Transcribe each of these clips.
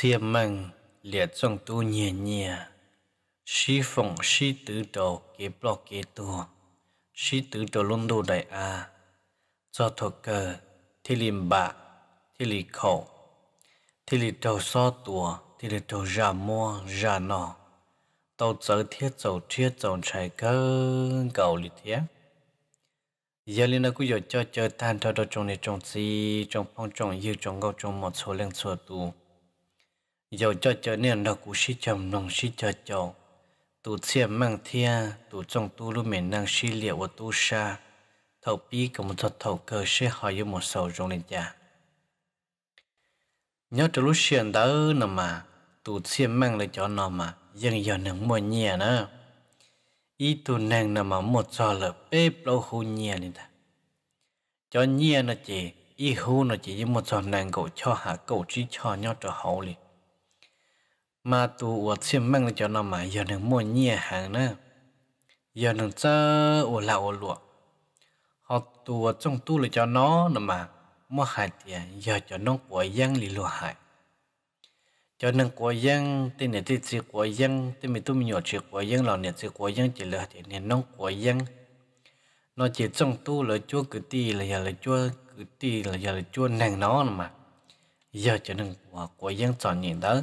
xia măng liệt trong tu nhẹ nhẹ sĩ phong sĩ tử đầu kế bọ kế tu. Sĩ tử đầu luôn đồ đại a. Cho thuộc cơ thì liềm bạ thì lì khẩu thì lì đầu so tùa thì lì đầu ra mua ra nọ. Tàu chở thiết dầu thiết dầu chạy cơ, cầu lì thiết. Giờ lên nó cứ giờ cho chơi tan cho đó trong này trong gì trong phong trong yêu trong gạo trong một số lượng số tu giờ cho cho nên nó cũng sĩ chồng nông sĩ cho cho tu xiêm mang thia tu trong tu lu miền năng sĩ liệu và tu sa. Thầu bi cũng một thật thầu cơ sẽ hỏi với một sầu rong lên cha. Nhớ từ lúc xuyên đó nè mà tu xiêm mang lại cho nó mà, dân giờ nâng mua nhẹ nữa ý tu nàng nằm mà một trò là bếp lâu hù nhẹ lên ta. Cho nhẹ nó chỉ ý hù nó chỉ với một trò nàng cậu cho hạ cậu chỉ cho nhau cho hậu liền mà tu ở xem mang cho nó mà giờ đừng mua nhẹ hàng nữa. Giờ đừng chơ ở là ở lụa. Họ tu ở trong tu là cho nó nữa mà. Mua hại tiền, giờ cho nó của dân lì lụa hại. Cho nên của dân tên này tên chỉ của dân tên mình tu mình nhỏ chỉ của dân là này chỉ của dân, chỉ là thì nên nó của dân. Nó chỉ trong tu là chúa cứ ti là giờ là chúa, cứ ti là giờ là chúa nàng nó mà. Giờ cho nên của của dân chọn nhìn đó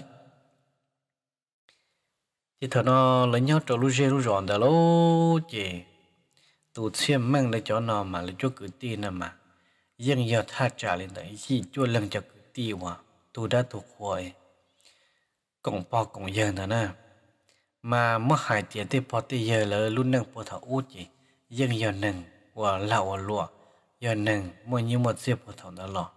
chỉ thằng nó lấy nhau trâu lu dê lu ròn đó lô chị, tu xem mang để cho nó mà lấy cho cứ ti nè mà. Riêng giờ tha trả lên đấy chỉ cho lần cho cứ ti mà tu đã thuộc hồi cổng bò cổng giờ nữa nè. Mà mất hai tiền thì bỏ thì giờ là luôn nâng bỏ thảo út chị riêng giờ nâng và lão lụa. Giờ nâng mỗi như một chiếc bỏ thảo đó lọ.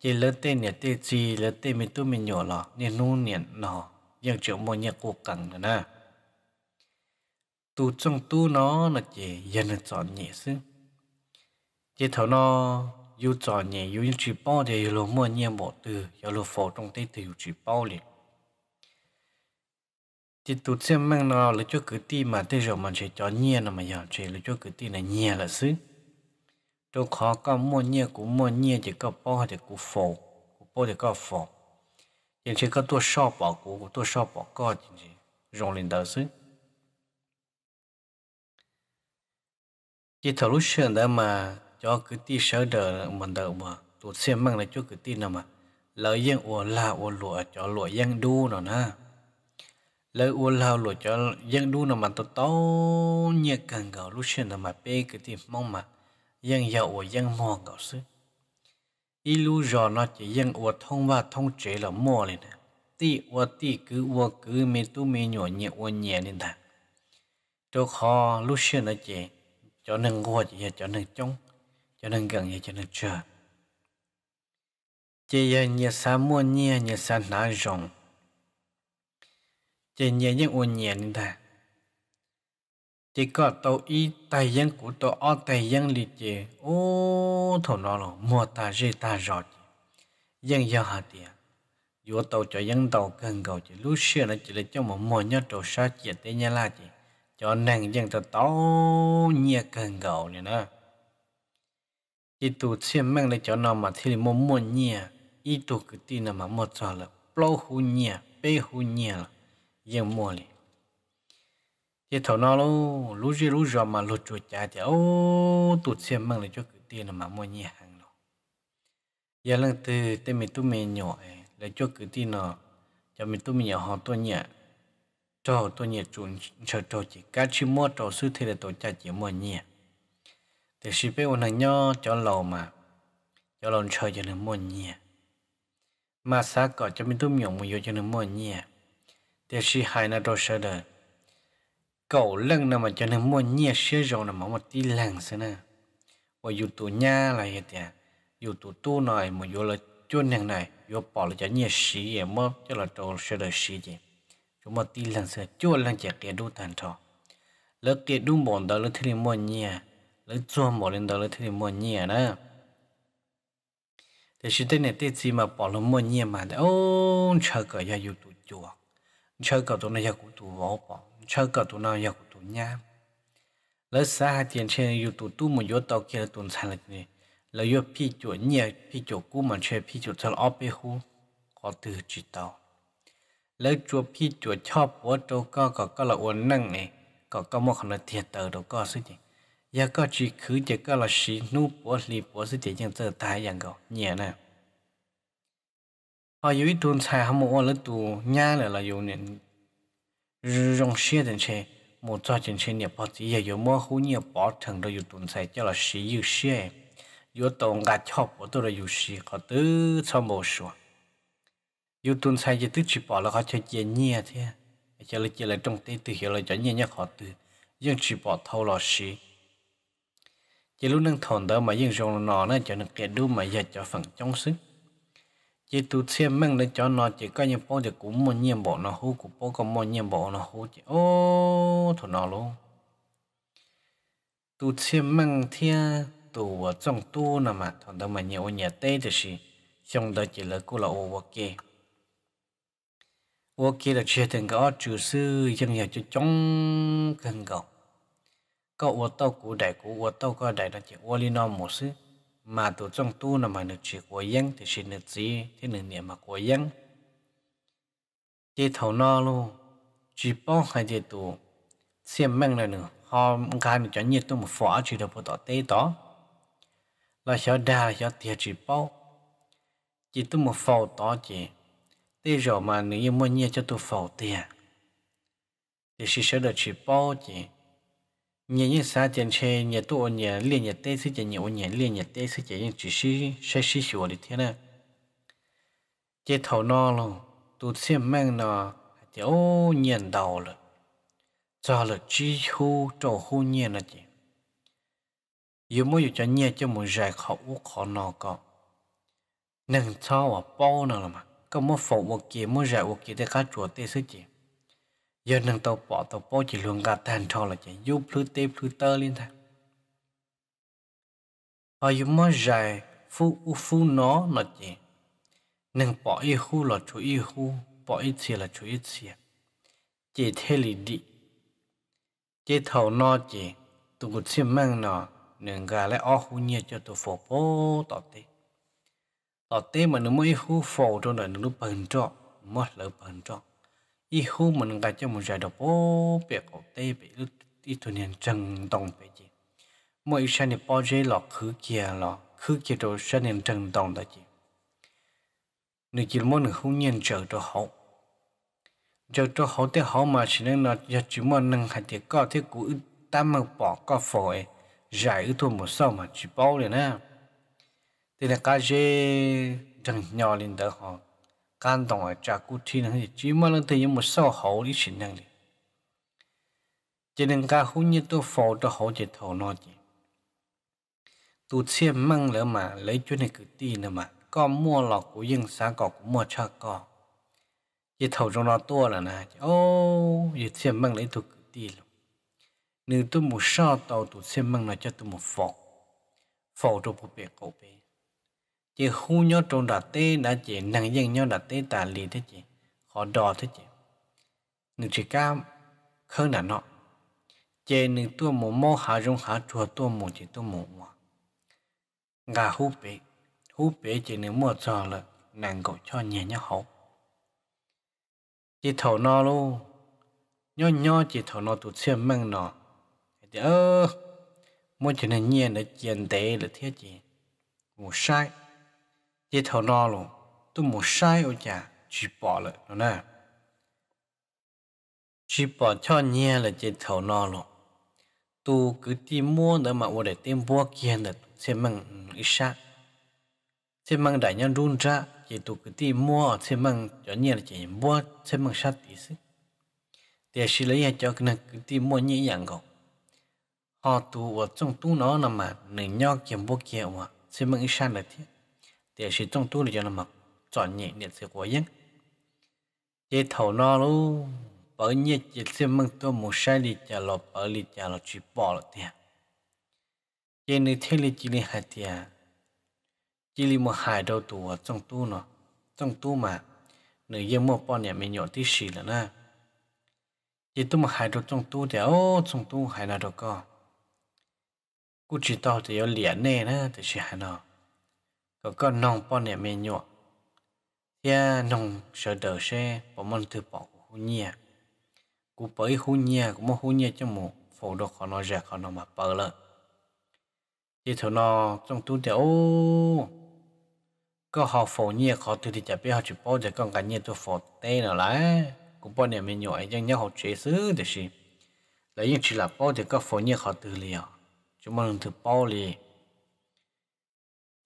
Chỉ lớn tên nhà tên gì lớn tên mình tôi mình nhỏ lọ nên nu niệm nọ dân chỗ mỗi nhà cố cẳng nữa nè. Tu trong tu nó là chỉ dân chọn nhẹ xứ. Chỉ thảo nó yêu chọn nhẹ yêu chỉ bao thì yêu mua nhẹ bộ từ yêu lo phổ trong tay từ chỉ bao liền. Chỉ tu xem mang nó là cho cứ ti mà tới rồi mình sẽ cho nhẹ nó mà giờ chỉ là cho cứ ti là nhà là xứ. Đâu khó có mua nhẹ cũng mua nhẹ chỉ có bao thì cũng phổ bao thì có phổ có tua sao bỏ cũng tua sao bỏ gì rong lên đó xứ chỉ thầu lúc xưa đó mà cho cứ ti sợ đỡ mình đỡ mà tụt xem mang lại cho cứ ti nào mà lợi dân ủa là ủa lụa cho lụa dân đu nào nè Lợi u lao lo cho dân đu nó mà tôi to nhẹ càng gạo lúc xưa nào mà bê cái ti mong mà dân giàu của dân mò gạo sư ý lu rõ nó chỉ dân u thông và thông chế là mò lên nè. Ti u ti cứ u cứ mê tu mê nhỏ nhẹ u nhẹ lên ta cho khó lúc xưa nó chỉ, cho nên ngô chỉ, cho nên trông cho nên gần cho nên chờ. Chỉ giờ nhẹ sa mua nhẹ nhẹ sa nã rồng chỉ nhẹ những ôn nhẹ nên ta chỉ có tàu y tài dân của tàu o tài dân lì chế. Ô, thổ nó là mua ta rê ta rõ dân dân hà tiền dù tàu cho dân tàu cần cầu chỉ lúc xưa nó chỉ là cho một mua nhớ tàu sa chỉ tới nhà la chỉ cho nàng dân tàu tàu nhẹ cần cầu này nè chỉ tụ xem mang lại cho nó mà thì mua mua nhẹ y tụ cái tin là mà mua cho là bao hu nhẹ bê hu nhẹ là dân mua li chỉ thầu nó luôn lú gì lú giờ mà lú chuột chả thì ô, tụt xem mang lại cho cứ tiền mà mua nhẹ hàng rồi giờ lần từ tên mình tụi mình nhỏ là cho cứ tiền nó cho mình tụi mình nhỏ họ tôi nhẹ, cho tôi nhẹ chuẩn chờ cho chỉ cá chi mua cho sư thì là tôi cha chỉ mua nhẹ. Thì sĩ bé ôn hàng nhỏ cho lầu mà, cho lầu chờ cho nó mua nhẹ. Mà sao có cho mình tụi mình nhỏ mua cho nó mua nhẹ. Thì sĩ hai nó đâu sợ đời cậu lần nào mà cho nên mua nhẹ sữa rồi là một tí lằng xí nè. Và dù tụ nha là hiện tại à? dù tụ tu này mà dù là chuyên hàng này, dù bỏ là cho nhẹ sĩ vậy mơ cho là trâu sẽ đời sĩ gì. Chúng mà tí lằng xí chuyên lằng chạy kia đu thành thọ. Lỡ kia đu bọn đó lỡ thì mua nhẹ, lỡ chua một lên đó lỡ thì mua nhẹ nè thì sĩ tên này tên gì mà bỏ là mua nhẹ mà ô chờ cỡ ya dù tụ chùa. Chờ cậu tụ này giờ cũng tụ võ bỏ chơi cả tụ nào giờ tụ nhá lỡ xa tiền trên yêu tụ tu một yếu tàu kia tụ sai lệch này lỡ yếu phi chỗ nhẹ phi chỗ cũ mà chơi phi chỗ thằng óp bê hu có từ chỉ tàu lỡ chùa phi chùa chóp bố đâu có có có là uốn năng này có có một khả thiệt tờ đâu có sự gì giờ có chỉ cứ chỉ có là xí nu bố li bố sự gì chẳng sợ tai chẳng có nhẹ nè họ yêu tụ sai không muốn lỡ tụ nhá là là yêu nên rong xe đến xe một cho trên xe nhập bao giờ yêu mua hú nhiều bỏ thằng đó yêu tuần sai cho là xí yêu xe yêu tông gạt chóp bố tôi là yêu xí họ tứ cho một số yêu tuần sai chỉ tức chỉ bỏ là họ cho chuyện nhẹ thế cho là chỉ là trong tết từ hiểu là cho nhẹ nhẹ họ từ nhưng chỉ bỏ thâu là xí chỉ lúc nâng thòn đó mà nhưng rong nó nó cho nó kẹt đu mà giờ cho phần trong sức chỉ tu xem mang để cho nó chỉ có những bao giờ cũng một nhiệm bộ nó hú, cũng bao có một nhiệm bộ nó hú chỉ ô thằng nó luôn. Tu xem mang thiên tu ở trong tu nè mà, thằng đó mà nhiều nhà tê thì gì xong đó chỉ là cô là ô ok ok là chuyện tình có chủ sư, dân nhà cho trong cần gạo có ô tô của đại, của ô tô có đại là chỉ ô li nó một sư mà tổ trong tu là mà được chỉ của dân, thì xin được gì thế nữa niệm mà của dân. Chỉ thầu no luôn chỉ bông hay chỉ tu, xem mang là nữa họ cái mình cho nhiệt tu một phỏ chỉ được một tọt tê đó. Là cho đa, là cho tiền chỉ bông chỉ tu một phò đó chỉ tê rồi mà nếu muốn nhiệt cho tu phò tiền thì sẽ được chỉ bông chỉ nhà như sa tiền chơi nhà tu nhà liên nhà tê sư nhà nhà nhà liên nhà tê sư nhà chỉ sĩ sẽ sĩ sửa được thế này chế thầu no luôn tu xem mang nó chế ô nhận đầu rồi cho là chi hu trâu hu nhiên là gì yếu mỗi yếu cho nhẹ cho một giải khẩu khó nó có nâng cho và bao nào mà có một phụ một kia một giải một kia để cá chuột tê sư gì giờ nâng tàu bỏ tàu bỏ chỉ luôn cả tàn trò là chỉ giúp plus tê plus tơ lên thôi. Họ dùng món dài phu u phu nó là chỉ nâng bỏ y khu là chú y khu, bỏ y xì là chú y xì. chỉ thế lì đi. Chỉ thầu nó chỉ tụ cụt xem mang nó nâng gà lại ó khu nhẹ cho tụ phổ bố tỏ tê. Tỏ tê mà nó mới khu phổ cho nó nó bền trọ mất lỡ bền trọ y hu mình cả cho một giải độc bố bẹ cổ tê bị lúc y tu niên trần đồng bị gì mỗi sáng này bao giờ lọ khứ kia lọ khứ kia đồ sáng niên trần đồng đó gì nếu chỉ muốn người hôn nhân trở cho hậu trở cho hậu thế hậu mà chỉ nên là giờ chỉ muốn nâng hạt tiền có thế cũ tam mà bỏ có phổi giải ư thôi một sau mà chỉ bao liền nè thì là cái gì trần nhỏ lên đó họ can đồng ở trả cụ thi năng thì chỉ mà lần thấy một sau hậu đi xin năng đi chỉ nên cả hôn như tôi phổ cho hậu chỉ thầu nó chỉ tu xem măng lỡ mà lấy chỗ này cứ đi nữa mà có mua lọ của dân xã có cũng mua cha có chỉ thầu trong nó tua là nè ô chỉ xem măng lấy tu cứ đi luôn nếu tôi một sao tàu tu xem măng là cho tôi một phổ phổ cho bộ bề cổ bề chỉ khu nhớ trong đặt tê, đã chỉ năng dân nhớ đặt tê tà lì thế chỉ họ đò thế chỉ nữ chỉ cam khơi đã nọ. Chỉ nữ tua mồ mò hà rong hà chùa, tua mồ chỉ tua mồ mà gà hú bể. Hú bể chỉ nữ mua trò là nàng gọi cho nhẹ nhá hậu. Chỉ thầu nọ luôn nhớ nhớ chỉ thầu nọ tụt xem măng nọ thì ơ, mua chị này nhẹ để tiền tệ là thế chỉ một sai chỉ luôn tôi một sai ở nhà chỉ bỏ lại nó nè chỉ bỏ cho nhẹ là chỉ luôn tu cứ đi mua để mà ở để tìm mua kia là xem măng ít sát xem măng đại nhân run ra chỉ tu cứ đi mua xem măng cho nhẹ là chỉ mua xem măng sát tí xí để xử lý cho cái này cứ đi mua nhẹ nhàng không họ tu ở trong tu nó là mà nền nhau kiếm mua kia mà xem măng ít sát là thế thì sử dụng tu là cho nó mặc chọn nhẹ điện sự của dân chế thầu nó luôn bởi nhiệt chế xem mừng tôi một sai đi trả lọ bởi đi trả lọ chỉ bỏ lọ tiền chế này thế li chỉ li hạt tiền chỉ li một hài đầu tù ở trong tu nó trong tu mà nữ dân một bọn nhà mình nhỏ tí xì là na chế tu một hài đầu trong tu thì ô trong tu hài nào đâu có cú chỉ tao thì có liền nè na thì sẽ hài nào có con nong bọn nè mình nhỏ. Thế à, nông sợ đỡ xe bỏ môn từ bỏ của hú nhẹ. Cú bởi hú nhẹ cũng mà hú nhẹ cho một phổ đồ khó nó rẻ khó nó mà bờ lợ. Thì thử nó, trong tu thì, ô, có họ phổ nhẹ khó từ thì chả biết họ chỉ bỏ giờ con cái nhẹ tôi phổ tê nào lại cũng nè niệm mình ấy nhưng nhau họ chế xứ để gì lấy những chỉ là bỏ thì có phổ nhẹ khó từ liền chúng mà từ bỏ liền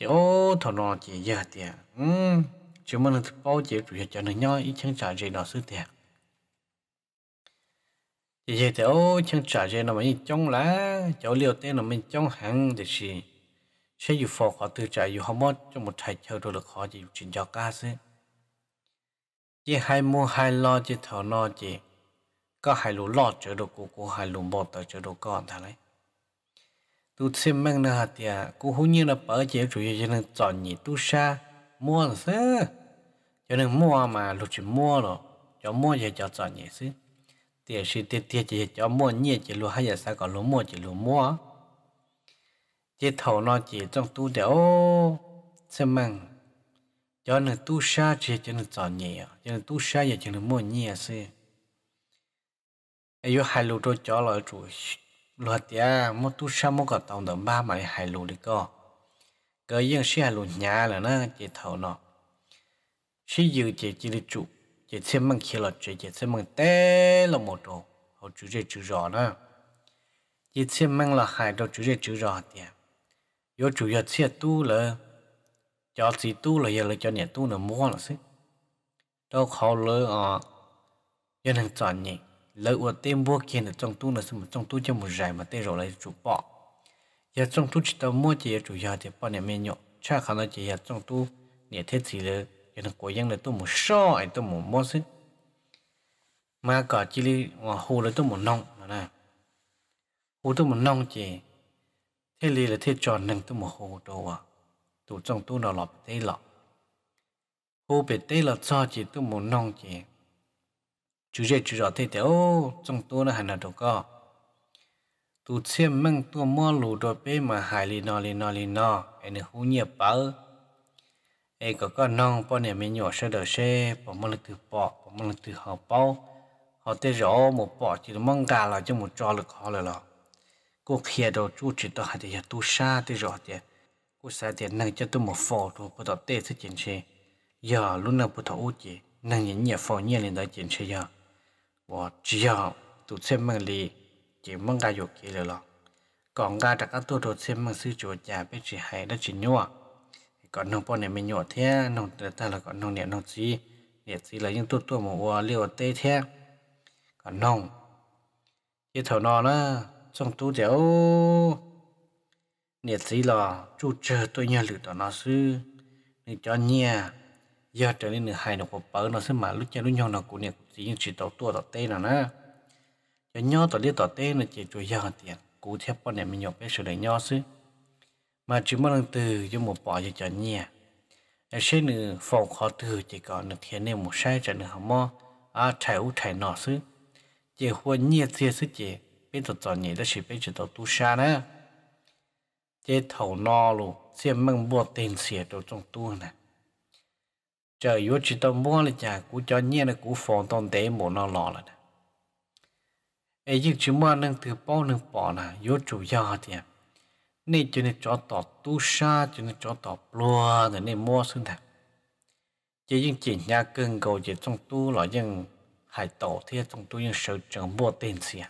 thì ô thằng nó chỉ giờ thì um chúng mình bao giờ chủ yếu cho nó nhau ít chẳng trả gì đó sự tiền thì giờ thì ô chẳng trả gì nó mình trong lá. Cháu liều tên nó mình trong hàng thì gì? Sẽ dù phò họ tự trả dù họ mất trong một thầy chơi đồ lực họ chỉ chuyển cho ca sư chỉ hai mua hai lo, chỉ thằng nó chỉ. Có hai lũ lọt chờ đồ của của hai lũ bọt tới chờ đồ con thằng đấy tu xem mang na hạt tiệt cô hú như là bảo chế chủ yếu cho nên chọn nhị tu sa. Mua là sao cho nên mua mà lúc chỉ mua rồi. Cho mua thì cho chọn nhị xứ. Tiền sĩ tiền tiền chỉ cho mua nhị chỉ lúc hay là sao còn lúc mua chỉ lúc mua. Chỉ thầu nó chỉ trong tu để ô xem mang cho nên tu sa chỉ cho nên chọn nhị à. cho nên tu sa giờ cho nên mua nhị à xứ. Ai hai lô cho cho lại chủ lúa tia một tu sa mô có tàu đầm ba mà hai lù đi co. Cái yên sĩ hai lù nhà là nó chỉ thầu nó. Sĩ dư chỉ chỉ đi trụ chỉ xem măng kia là chỉ chỉ xem măng té là một đồ họ chú đề chú rõ nữa chỉ xem măng là hai đồ chú đề chú rõ tia yo chủ yếu xe tu là cho gì tu là giờ là cho nhà tu là mua là xí. Đâu khó lỡ à giờ nên chọn nhỉ lợi của tên bố kia là trong tu là xem trong tu cho một giải mà tên rồi lại chủ bỏ giờ trong tu chỉ tao mua chỉ chủ nhà thì bao nhiêu men nhọ cha khả năng chỉ là trong tu nhẹ thế gì là giờ nó cố gắng là tu một so ai tu một mua sức mà cả chỉ là hoa hồ là tu một nông nè hồ tu một nong chỉ thế li là thế tròn nâng tu một hồ đồ à tu trong tu nào lọp thế lọp, hồ bị thế là cho chỉ tu một nong chỉ chú dễ chú rõ thế thế, ô, trong tôi là hành là đâu có tu xem mang tu mua lù đồ bê mà hài li nò li nò li nọ anh hú nhiệt bảo ai có con non bao nhiêu mình nhỏ sơ đồ xe bỏ mua lực từ bỏ bỏ mua lực từ họ bao họ tê rõ một bỏ chỉ mong gà là cho một trò lực họ là lọ cô kia đồ chú chỉ đó hay thì tu xa tê rõ thì cô sẽ thì nâng cho tôi một phò đồ bắt đầu tê thứ chuyện xe giờ lúc nào bắt đầu út gì nâng những nhà phò nhà lên đó chuyện xe giờ và chỉ họ tụ xem lì chỉ mong ga dục kỳ lửa còn ga đặc ăn tôi tụ xem mừng sư chùa nhà biết chỉ hay đã chỉ nhua còn nông bọn này mình nhua thế nông ta là còn nông nhẹ nông gì nhẹ gì là những tôi tôi một hoa liều tê thế còn nông cái thầu nó nó trong tú chéo nhẹ gì là chú chờ tôi nhà lửa đó nó sư nên cho nhà giờ trở nên nửa hai nó có bờ nó sẽ mà lúc cha lúc nhau nó cũng nè chỉ chỉ tàu tua tàu tê nào nè cho nhau tàu đi tàu tê nó chỉ cho giờ tiền cú theo bọn này mình nhọc cái sự đấy nhau xứ mà chỉ muốn từ cho một bỏ cho cho nhẹ để xem nửa phòng khó từ chỉ còn được thiên nên một sai trở nửa hầm mo à chạy u chạy nọ xứ chỉ hoa nhẹ chia xứ chỉ bây giờ cho nhẹ đó chỉ bây giờ tàu tu xa nè chỉ thầu nọ luôn xem măng bùa tiền xỉa đồ trong tu này chờ yếu chỉ tao mua là chả cú cho nhiên là cú phòng tông tế một nó lọ là đó ấy nhưng chỉ mua nâng từ bao nâng bỏ là yếu chủ yếu thì à. nên cho nên cho tỏ tu sa, cho nên cho tỏ lúa để nên mua xuống thật chỉ những chỉ nhà cưng cầu chỉ trong tu là những hải tổ thì à, trong tu những sự trường mua tiền tiền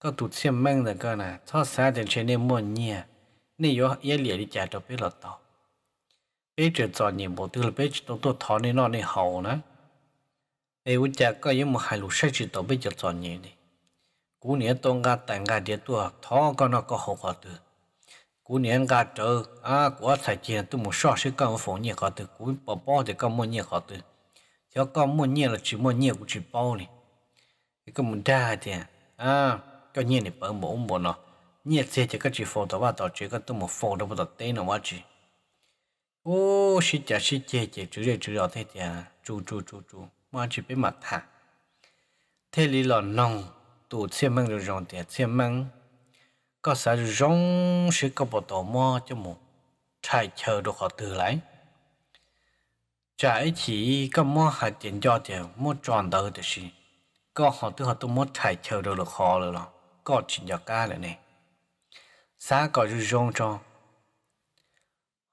các tụt xem mang được cái này cho sao thì trên nên mua nhẹ à. nên yếu yếu liệt đi trả cho biết là tao ý giờ cho nhiệm bộ tư là bây giờ tôi thọ nên nó nên hậu nữa ai cũng chả có những một hai lũ sách chỉ tôi bây giờ cho nhiệm đi cú niệm tôi ngã tặng ngã địa tôi thọ có nó có hậu quả từ cú niệm ngã trở à của thầy chị tôi một số sự con phụ nhiều khó từ cú bỏ bỏ thì con mua nhiều khó từ cho con mua nhiều là chỉ mua nhiều cũng chỉ bao đi cái con muốn đa thì à có nhiều này bận bộ bộ nó nhiều xe chỉ có chỉ phụ tao và tao chỉ có tôi một phụ đâu bao giờ tên nó mà chỉ ô xí chả xí chè chè chữ rể chữ rõ thế chả chú chú chú chú mà chỉ biết mặt thả thế lý là nông tụ xem măng được rong tiền xem măng có sao rong sẽ có bộ tổ mò cho một trai chờ được họ từ lại trái chỉ có mua hạt tiền cho tiền mua tròn đầu thì gì có họ tôi họ tôi mua thay chờ được họ rồi lo. Có chuyện cho cả rồi này xã có rủi ro cho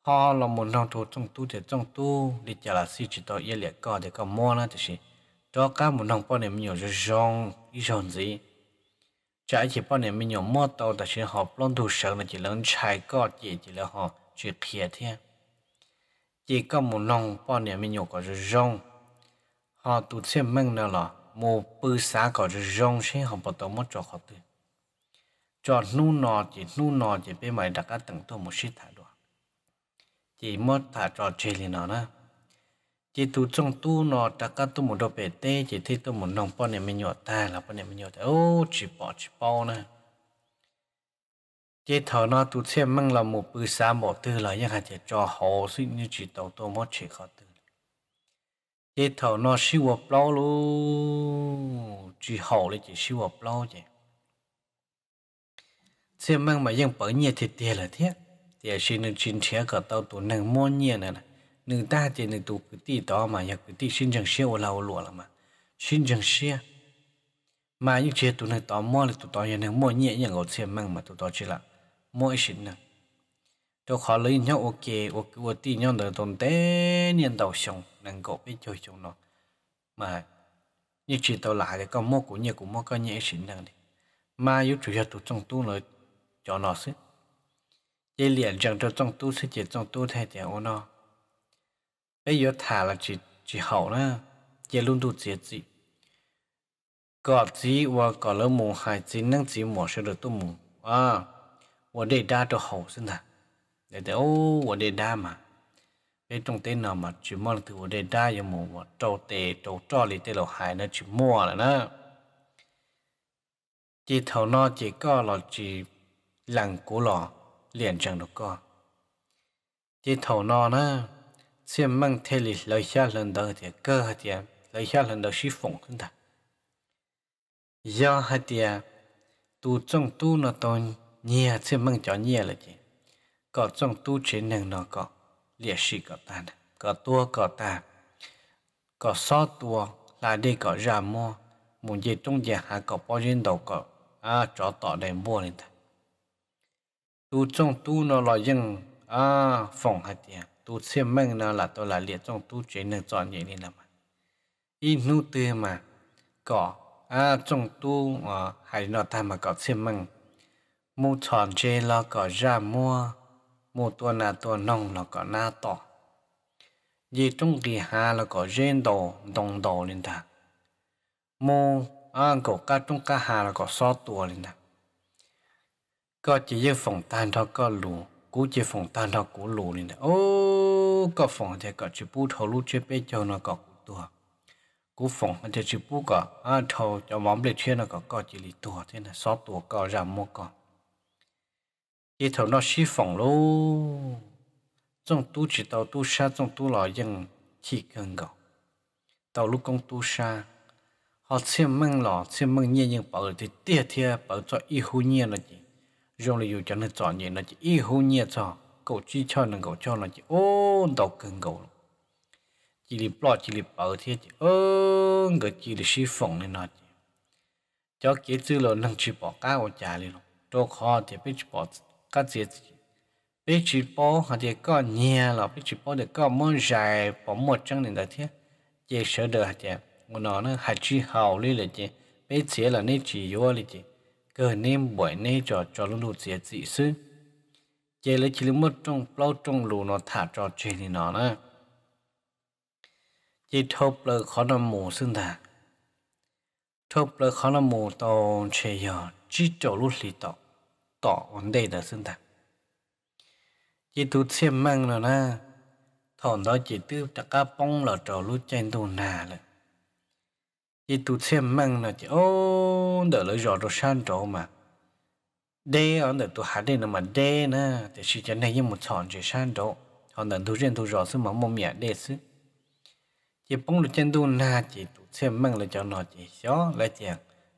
họ là một năm thu trong tu thì trong tu đi trả là si chỉ tao yên liệt có thì có mua nó thì cho các một năm bọn em nhiều rủi ro ít rong gì trái chỉ bọn em nhiều mua tàu thì chỉ họ luôn thu sợ là chỉ lớn chạy có chỉ chỉ là họ chỉ kia thế chỉ có một nông bọn em nhiều có rong họ tu xem măng nữa là một bữa sáng có rong sẽ họ bắt đầu mất cho họ tự cho nu nọ chỉ nu nọ chỉ bên ngoài đặt các tầng tôi một shit thải chỉ mất thả trò chơi liền nó nè chỉ tu trong tu nó đặt các tu một đồ bể tê, chỉ thấy tu một nông bọn này mình nhiều ta là bọn này mình nhiều ta ô, chỉ bỏ chỉ bỏ nè. Chỉ thở nó tu xem măng là một bữa sáng bỏ tư là những hạt chỉ cho hồ suy như chỉ tàu tu mất chỉ khó tư. Chỉ thở nó siêu hợp lâu luôn chỉ hồ là chỉ siêu hợp lâu chứ. Xem măng mà vẫn bởi nhiệt thì tiền là thế giờ xin nên xin chia cả tàu tổ nâng mua nhẹ này nè nâng ta thì nâng tụ cái tí đó mà ya cái tí xin chẳng xia ở lâu lụa là mà. Xin chẳng xia mà những chuyện tụ nâng tàu mua là tụ tàu nhà nâng mua nhẹ nhàng ở xe măng mà tụ tàu chỉ là mỗi xin nè. Tôi khó lấy nhau, ok ok ok tí nhau được tồn tế niên đầu sống nâng gỗ biết chơi chung nó. Mà như chỉ tàu lại thì có mua của nhà của mua có nhẹ xin nâng đi mà yếu chủ yếu tụ trong tu rồi cho nó xí dây liền chẳng cho trong tu sẽ chỉ trong tu thay tiền ô nó bây giờ thả là chỉ chỉ hậu nữa dây luôn tu chỉ có gì và có lỡ mù hai chỉ năng chỉ mù sẽ được tu mù à và để đa cho hậu xin thà để để ô và để đa mà cái trong tên nào mà chỉ mong từ để đa giờ mù và trâu tề trâu cho li tê lầu hai nó chỉ mua là nó chỉ thầu nó chỉ có là chỉ lằng cũ lò liền chẳng được co chỉ thầu nó nè xem mang thế lịch lời xa lần đầu thì cơ hả tiền lời xa lần đầu sĩ phụng hơn thật. do hả tiền tu trong tu nó tôn nhẹ xem mang cho nhẹ là gì có trong tu chế năng nó có liệt sĩ có ta nè, có tua có ta có so tua là đi có ra mua muốn gì trong nhà hạ có bao nhiêu đầu có à cho tỏ đầy mua lên thật tu trong tu nó là những à phòng hạt tiền tu xem mang nó là tôi là liệt trong tu chuyện nên chọn vậy nên là mà. In nu tư mà có à trong tu à hay nó ta mà có xem mang. Mua chọn chơi là có ra mua mua tua na tua nông là có na to gì trong kỳ hà là có gen đồ, đồng đồ lên ta mua à có cá trong cá hà là có so tua lên ta có chỉ yêu phòng tan thôi có lù cú chỉ phòng tan thôi cú lù này ô, có phòng thì có chỉ bút thầu lú chế bé cho nó có cú tua. Cú phòng thì chỉ bút có à thầu cho mắm để chơi nó có có chỉ lì tua thế này sáu tua, có ra mua có. Chỉ thầu nó xí phòng lú trong tu chỉ tàu tu sa, trong tu lò dân chỉ cần gạo. Tàu lúc công tu sa, họ xem măng lò, xem măng nhẹ nhưng bảo thì tiếc thiệt bảo cho y hú nhẹ là gì? Dùng là dù cho nó chọn gì nó chỉ y hô nhẹ cho cậu chỉ cho nó cậu cho nó chỉ ôn đầu cần cậu chỉ li bỏ chỉ li bảo thế chỉ ơ cái chỉ li sĩ phòng nên nó chỉ cho cái chữ là năng chỉ bỏ cá ở nhà liền đâu khó thì biết chỉ bỏ cá gì biết chỉ bỏ hoặc là có nhẹ là biết chỉ bỏ được có món dài bỏ một trăm nên là thế chỉ sợ được hạt thì nó nó hạt chỉ hào đi là chỉ biết chỉ là nên chỉ vô là chỉ cơ nên bởi nê cho cho lũ lụt dễ dị sư chế lấy chỉ là một trong bao trong lũ nó thả cho chế thì nó nè chế thộp lơ khó nằm mù xưng thả thộp lơ khó nằm mù tàu chế giờ chỉ cho lũ lì tỏ tỏ vấn đề là xưng thả chế tu xem mang rồi nè thằng đó chỉ tư tất cả bông là trò lũ chanh tù nà là chỉ tu xem mang là chỉ ô, đỡ lấy rõ đồ san trổ mà. Đê, ở đỡ tu hạ đê mà đê nè, thì chỉ cho nên như một chọn chỉ san trổ. Họ đỡ tu riêng tu rõ sư mà mồm miệng đê sư chỉ bông được trên tu na chỉ tu xem mang là cho nó chỉ xó lại tiền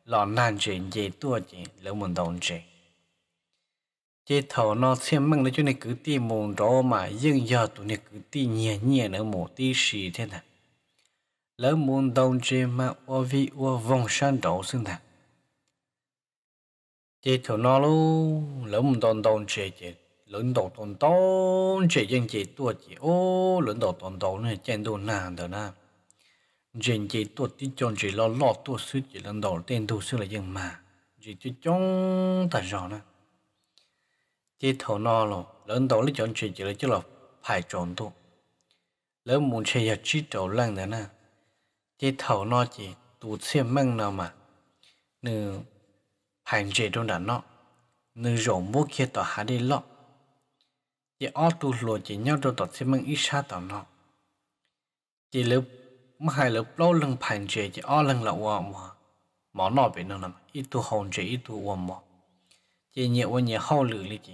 lọ nan chuyện gì tua chỉ lỡ muốn đồng chỉ chế thầu nó xem mang là cho này cứ ti mồm đó mà dân giờ tụi này cứ ti nhẹ nhẹ nữa một tí xì thế này lỡ muốn đông chế mà ô vi ô vòng sang đầu xưng thành. chế thầu nó luôn lỡ muốn đông đông chế chế lớn đầu đông đông chế dân chế tua chế ô lớn đầu đông đông này chân đồ nào đó na dân chế tua tí chọn chế lo lo tua sư chế lớn đầu tên tu sư là dân mà chỉ chế trong thật rõ na. chế thầu nó luôn, lớn đầu lấy chọn chế chế là chứ là phải chọn tu lỡ muốn chế ya chỉ đầu lăng đó na chế thầu nó chỉ tụ xem măng nào mà nữ hành chế trong đàn nó nữ rộng bố kia tỏ hạ đi lọ chỉ ó tụ lộ chỉ nhau trong tỏ xem măng ít xa tỏ nó chỉ lúc mà hai lúc lâu lần hành chế chỉ ó lần là ua mà mỏ nó bị nó nằm ít tụ hồn chế ít tụ ua mà chỉ nhiều ua nhiều hậu lử lý chỉ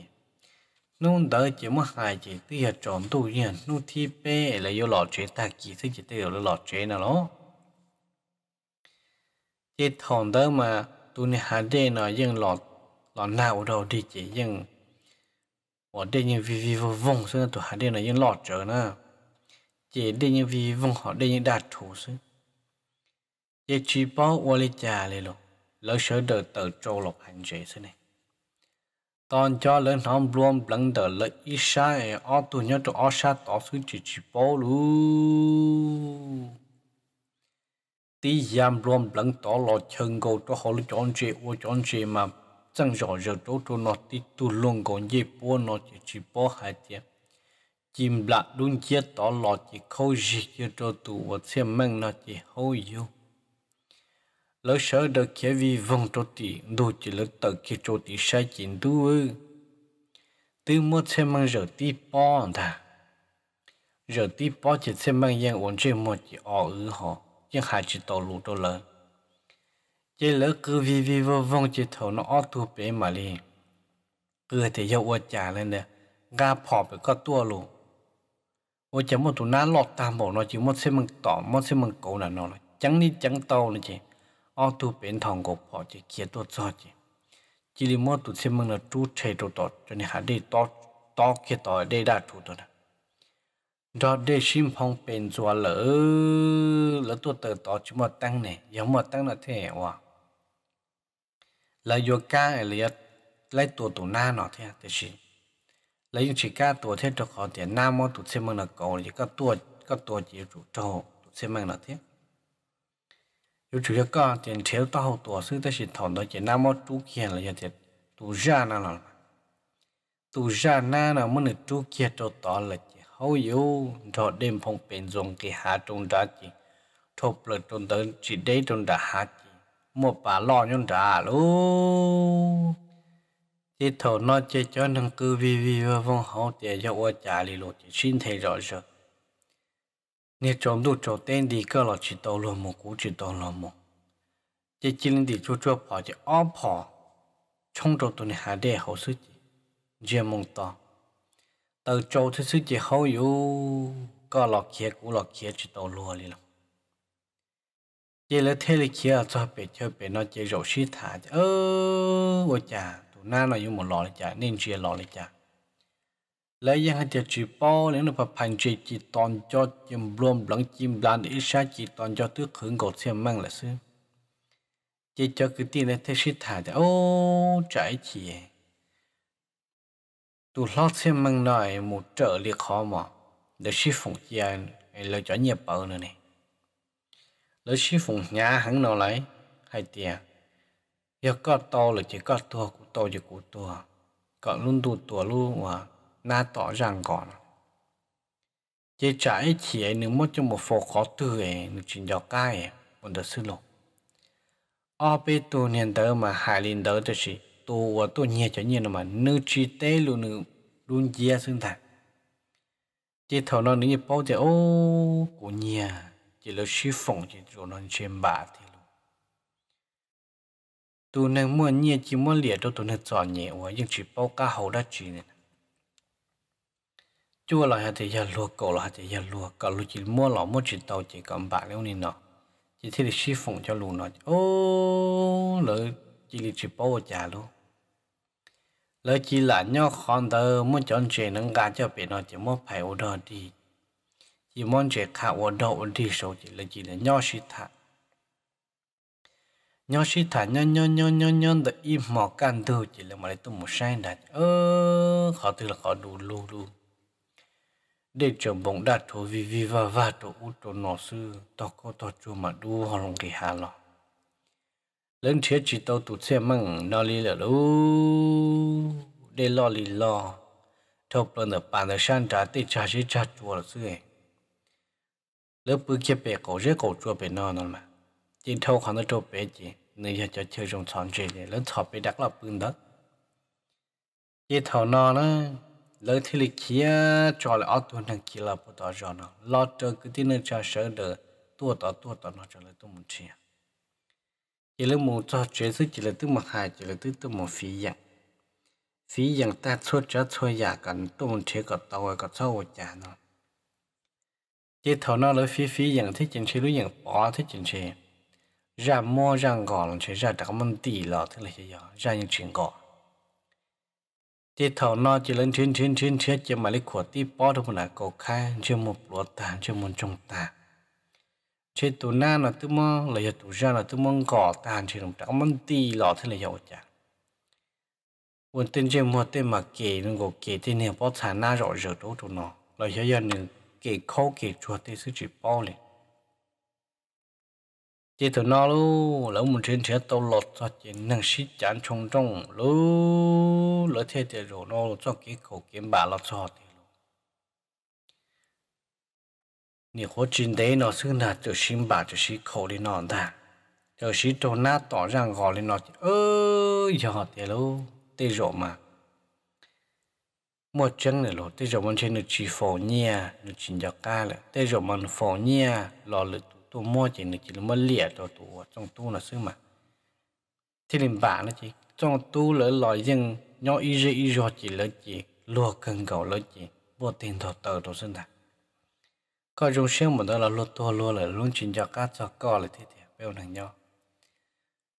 nung đỡ chỉ mà hai chỉ tư ya chọn tụ nhiên nung thi bê là yêu lọ chế ta kỳ thứ chỉ tiêu là lọ chế nào đó chỉ thằng đó mà tu ni hà đệ nó vẫn lọt lọt nào đâu đi chỉ vẫn họ đệ vẫn vì vì vô vong xưa tu hà đệ nó vẫn lọt trở nữa chỉ đệ những vì vong họ đệ những đạt thủ xưa chỉ chỉ bảo ô lê trà lê lộc lỡ sợ đỡ tờ trâu lộc hành chế xưa này. Tòn cho lớn hóm luôn lẫn đỡ lợi ít sai ở e, tu nhớ tu ở sát tỏ xứ chỉ chỉ bảo luôn tí giam rôm lẫn tỏ lò chân gồ cho họ lúc chọn chế ô chọn chế mà. Chẳng rõ giờ chỗ chỗ nó tí tu luôn còn dễ bố nó chỉ chỉ bố hai tiền chim lạc đun chia tỏ lò chỉ khâu gì cho cho tụ và xem mang nó chỉ hô yêu lỡ sợ được kia vi vong chỗ tỷ đủ chỉ lỡ tờ kia chỗ tỷ sai chỉ đủ ư. Từ mua xem mang giờ tí bó thà giờ tí bó chỉ xem mang yên ổn chế một chỉ ở ư họ chỉ hai chỉ tàu lụt đâu lỡ chỉ lỡ cứ vi vi vô vong chỉ thầu nó ót tu bể mà liền cứ thì yêu ô trả lên nè ga phò phải có tua lụ ô chấm một tụ ná lọt ta bộ nó chỉ một xe mừng tỏ một xe mừng cổ là nó chẳng đi chẳng tàu nữa chị ô tu bến thòng cổ phò chị kia tua cho chị chỉ đi một tụ xe mừng là chú chạy tụ tọt cho nên hai đi to to kia tỏ đây đã tụ tọt đó để xin phong bền chùa lỡ. Lỡ tôi tự tỏ chúng mà tăng này giống mà tăng là thế hòa là yoga ca ấy là lấy tổ tổ na nó thế à, thế gì lấy những chỉ ca tổ thế cho họ tiền na mà tổ xem mình là cầu thì các tổ các tổ chỉ chủ cho tổ xem mình là thế. Yếu chủ yếu các tiền thiếu tao hậu tổ sư thế gì thằng nó chỉ na mà chú kiện là gì tổ ra na nó tổ ra na nó mới được chú kiện cho tổ là hầu yêu rõ đêm phong bền dùng cái hạ trung đá chỉ thộp lợt trung tớ chỉ để trung đá hạ chỉ một bà lo trong đá luôn. chỉ thổ nó chỉ cho nâng cứ vi vi và vong hậu để cho ô trả lì lộ chỉ xin thấy rõ rồi nè trong đủ chỗ tên thì cơ là chỉ đầu lòng, một cú chỉ đầu lòng. một chỉ chỉ lên đi chỗ chỗ bỏ chỉ ó bỏ trong chỗ tụi này hạ để hậu sức chỉ riêng mong tao từ chỗ thứ sức chỉ hậu yếu có lọ kia, cú lọ kia chỉ tàu lò đi lắm. Chỉ là thế là kia, cho bé cho bé nó chỉ rổ xí thả ơ, ôi chà, tụi na nó dùng một lọ là chả nên chia lọ là chả lấy yang hạt chỉ bao những nó phải chỉ chỉ toàn cho chim blom lẫn chim lan để xa chỉ toàn cho tước hưởng gột xem mang là xưa chỉ cho cái tiền này thế xí thả để ô trái chỉ tu lo xem măng nòi một trở liệt khó mà để sĩ phụng gia lời cho nhiều bờ nữa này lời sĩ phụng nhà hắn nào lấy. Hay tiền giờ có to là chỉ có to của to chỉ của to có luôn tu to luôn mà na tỏ rằng còn chế trái chỉ ấy, nếu mất cho một phố khó tư ấy, nếu chuyện cho cái ấy còn được sư lộ ở bên tu niên đỡ mà hai linh đỡ thì tổ tổ và nhẹ cho nhiên mà. Nữ chi tế luôn, nữ luôn chia xương thật chỉ thầu nó nữ như bao giờ, ô, của nhà. Chỉ là suy phỏng chỉ rồi nó trên bà thì luôn. Tu nên mua nhẹ chỉ mua liệt đâu tu nên chọn nhẹ và nhưng chỉ bao cả hậu đã chỉ này. Chúa là thì giờ lúa, cậu là thì giờ lúa. Cậu lúa chỉ mua lọ, mua chỉ tàu chỉ cầm bạc nếu nên nọ. Chỉ thế là suy phòng cho luôn nọ ô, lỡ chỉ là chỉ bao giờ luôn lỡ chỉ là nhau con đỡ muốn chọn chuyện nâng gà cho biết nó chỉ muốn phải ở đó đi. Chỉ muốn chuyện khác ở đâu đi số chỉ là chỉ là nhau sĩ thả nhau sĩ thả nhau nhau nhau nhau nhau được im mò can đâu chỉ là mà lấy tôi một sai đặt ơ, khó từ là khó đủ lù lù để cho bóng đạt thổ vi vi và và tổ út, tổ nọ sư tao có tao chua mà đu họ lòng kỳ hà lo lên chế chỉ tàu tụt xe măng, nó li là lu để lo li lo. Thâu lên ở bàn ở san trả tê trả chế trả chua là sư lớp bữa kia bé cổ rễ cổ chua bé nó nó mà. Chỉ thâu khăn nó chua bé chỉ nên giờ cho chơi trong chọn chơi này lớn thọ bé đặt là bưng đó. Chỉ thâu nó nó lớn thì lịch kia, cho lại ở tuần thằng kia là bộ tao cho nó. Lo cho cái tin nó cho sợ được tua tao tua tao nó cho lại tôi muốn chơi chỉ là một cho chuyện sự chỉ là tôi một hai chỉ là tôi tôi một phí dạng. Phí dạng ta cho cho cho giả cần tôi muốn chia cái tàu cái cho ở nhà nó chỉ thầu nó là phí phí dạng thích chính chế lúc dạng bỏ, thích chính chế ra mua ra gọn chế ra đặc môn tỷ lọ thế là gì ra những chuyện gọn chỉ thầu nó chỉ lên trên trên trên trên chỉ mà lấy của tí bỏ được một là cầu khai, chưa một lúa tàn, chưa một trồng tàn chế tổ na là tụ mong là tụ ra là tụ mong gõ tàn chỉ đồng trắng mong tì lọ thế là giàu chả. Quân tên chế một tên mà kể nó có kể tên này bao sản na rõ rỡ đó tụ nó. Là giờ giờ nữa kể khâu kể chuột tên sư chỉ bao liền. Chế tổ nó lu lỡ một trên chế tàu lọt cho chỉ năng sĩ chán trông trông lu lỡ thế thì rồi nó cho cái khẩu kiếm bà lọt cho thì lu 你活真的那是那就心把就是口里那的，就是做那当然好的那呃呀的喽，对着嘛。một chân này lo, tới giờ mình trên được chỉ phổ nhia, được chỉ cho cá là, tới giờ mình phổ nhia, lo lực tu mua chỉ là chỉ là mất liệt cho tu trong tu là xứ mà thì liền bạn nó chỉ trong tu lỡ lòi dân nhỏ y dễ y rồi chỉ là chỉ lùa cần cầu lỡ chỉ vô tiền thọ tờ đồ sinh thật có dùng xem một đó là lột tua luôn là luôn chỉnh cho cá cho co là thế thì béo thằng nhau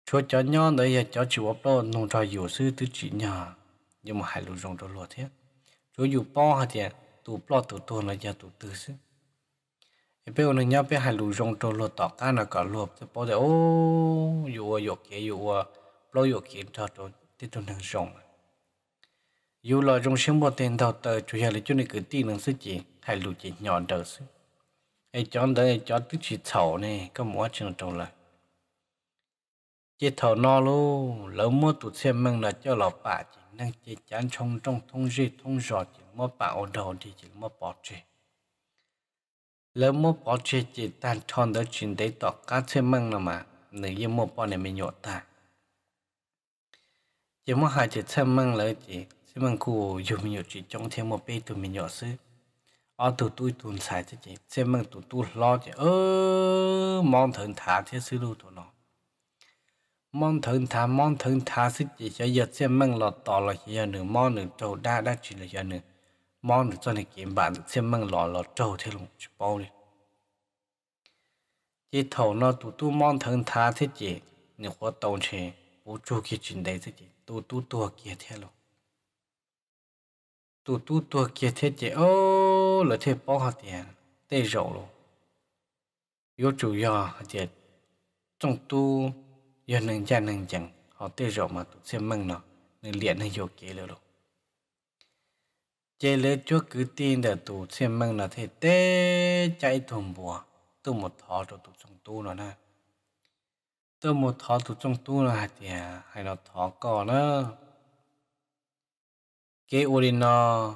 chúa cho nhau đấy giờ cho chịu ốp đó nông trò nhiều sư tứ chỉ nhà nhưng mà hai lùa dùng cho lùa thế chúa dù bao hả thì tụ bao tụ tua là giờ tụ tư sư bây giờ nhau nhớ bây hai lũ rong trâu tỏ cá là cả lúa thì bao giờ ô yêu yêu kia yêu bao yêu kia cho trâu thì trâu năng rong dù là dùng xem một tiền đầu tờ chủ nhà là chỗ này cứ tin năng sự gì hai lũ chỉ nhỏ đầu sự ai chọn đấy chọn tức chỉ thầu này, có mua chuyện trâu là chỉ thầu no luôn lỡ mua tụt xem măng là cho lọ bà chỉ năng chỉ chán trong trong thông gì thông rõ chỉ mua bà ở đầu thì chỉ mua bỏ chơi lỡ mua bỏ chơi chỉ tan tròn đó chuyện đấy tỏ cá thêm măng là mà. Nếu như mua bỏ này mình nhột ta. Chỉ mua hai chỉ thêm măng là chỉ thêm măng cụ dùng mình nhọ chỉ trong thêm một bê tụi mình nhột xứ ở tụi tôi tuần xài thế chị, xem mình tụi tôi lo chị ơ mong thần thả thế sư lưu tụi nó mong thần thả mong thần thả sư chị cho giờ xem mình lọt tỏ là chỉ giờ nữa mong nữa trâu đa đa chỉ là giờ nữa mong được cho này kiếm bạn xem mình lo lo trâu thế luôn chứ bao đi chị thầu nó tụ tụ mong thần tha thế chị nếu có tàu chế bố chú kia chuyện đấy thế chị tụ tụ tua kia thế luôn tụ tụ tua kia thế chị ô là thế bao hạt tiền tê rậu luôn yếu chủ yếu hạt tiền trong tu yếu nâng cha nâng chẳng họ tê rậu mà tụ xem măng nó nên liền hay vô kia luôn chế lệ chúa cứ tin để tụ xem măng là thế tê chạy thùng bùa tu một thọ cho tụ trong tu nó nè tu một thọ tụ trong tu là tiền hay là thọ cỏ nữa kế ô đi nó